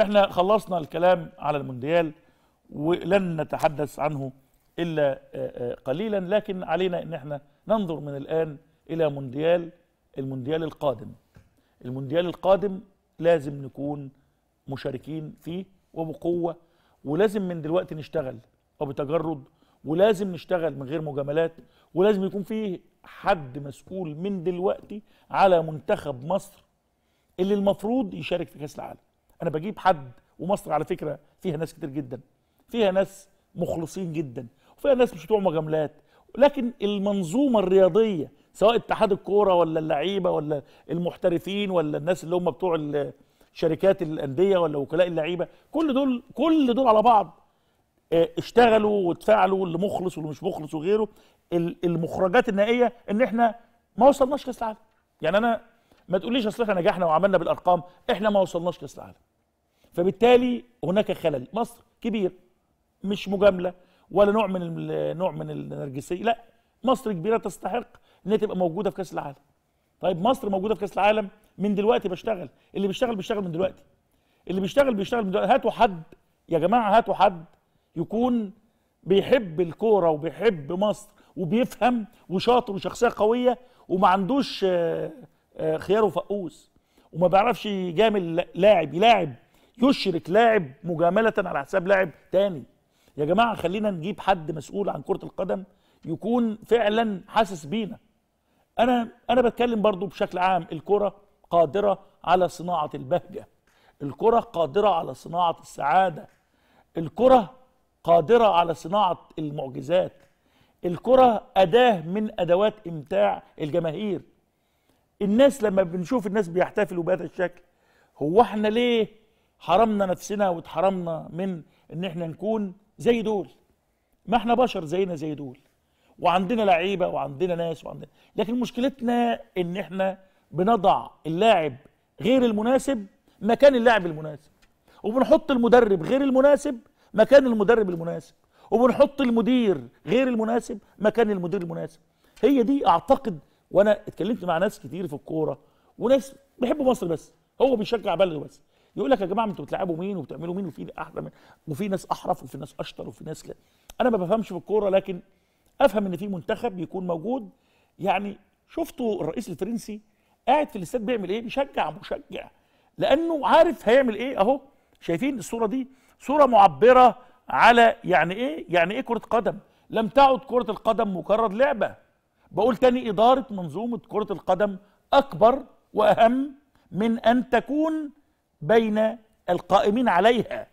إحنا خلصنا الكلام على المونديال ولن نتحدث عنه إلا آه، آه، قليلا لكن علينا إن إحنا ننظر من الآن إلى مونديال المونديال القادم. المونديال القادم لازم نكون مشاركين فيه وبقوة ولازم من دلوقتي نشتغل وبتجرد ولازم نشتغل من غير مجاملات ولازم يكون فيه حد مسؤول من دلوقتي على منتخب مصر اللي المفروض يشارك في كأس العالم. أنا بجيب حد ومصر على فكرة فيها ناس كتير جدا فيها ناس مخلصين جدا وفيها ناس مش بتوع مجاملات. لكن المنظومة الرياضية سواء اتحاد الكورة ولا اللعيبة ولا المحترفين ولا الناس اللي هم بتوع شركات الأندية ولا وكلاء اللعيبة كل دول كل دول على بعض آه، اشتغلوا واتفاعلوا اللي مخلص واللي مش مخلص وغيره. ال- المخرجات النهائية إن إحنا ما وصلناش كأس العالم. يعني أنا ما تقوليش أصل إحنا نجحنا وعملنا بالأرقام إحنا ما وصلناش كأس العالم. فبالتالي هناك خلل. مصر كبير مش مجاملة ولا نوع من نوع من النرجسية. لا مصر كبيرة تستحق إن هي تبقى موجودة في كأس العالم. طيب مصر موجودة في كأس العالم من دلوقتي بشتغل. اللي بيشتغل بيشتغل من دلوقتي. اللي بيشتغل بيشتغل من دلوقتي. هاتوا حد يا جماعة هاتوا حد يكون بيحب الكورة وبيحب مصر وبيفهم وشاطر وشخصية قوية وما عندوش آه، آه، خيار وفقوس وما بيعرفش يجامل لاعب يلاعب. يشرك لاعب مجاملة على حساب لاعب تاني. يا جماعة خلينا نجيب حد مسؤول عن كرة القدم يكون فعلا حاسس بينا. أنا أنا بتكلم برضو بشكل عام الكرة قادرة على صناعة البهجة. الكرة قادرة على صناعة السعادة. الكرة قادرة على صناعة المعجزات. الكرة أداة من أدوات إمتاع الجماهير. الناس لما بنشوف الناس بيحتفلوا بهذا الشكل هو إحنا ليه حرمنا نفسنا واتحرمنا من إن إحنا نكون زي دول. ما إحنا بشر زينا زي دول. وعندنا لعيبة وعندنا ناس وعندنا. لكن مشكلتنا إن إحنا بنضع اللاعب غير المناسب مكان اللاعب المناسب. وبنحط المدرب غير المناسب مكان المدرب المناسب. وبنحط المدير غير المناسب مكان المدير المناسب. هي دي أعتقد وأنا اتكلمت مع ناس كتير في الكورة وناس بيحبوا مصر بس. هو بيشجع بلده بس. يقول لك يا جماعة أنتوا بتلعبوا مين وبتعملوا مين وفي أحلى وفي ناس أحرف وفي ناس أشطر وفي ناس كده. أنا ما بفهمش في الكورة لكن أفهم إن في منتخب يكون موجود. يعني شفتوا الرئيس الفرنسي قاعد في الاستاد بيعمل إيه؟ بيشجع مشجع. لأنه عارف هيعمل إيه؟ أهو شايفين الصورة دي. صورة معبرة على يعني إيه؟ يعني إيه كرة قدم؟ لم تعد كرة القدم مجرد لعبة. بقول تاني إدارة منظومة كرة القدم أكبر وأهم من أن تكون بين القائمين عليها.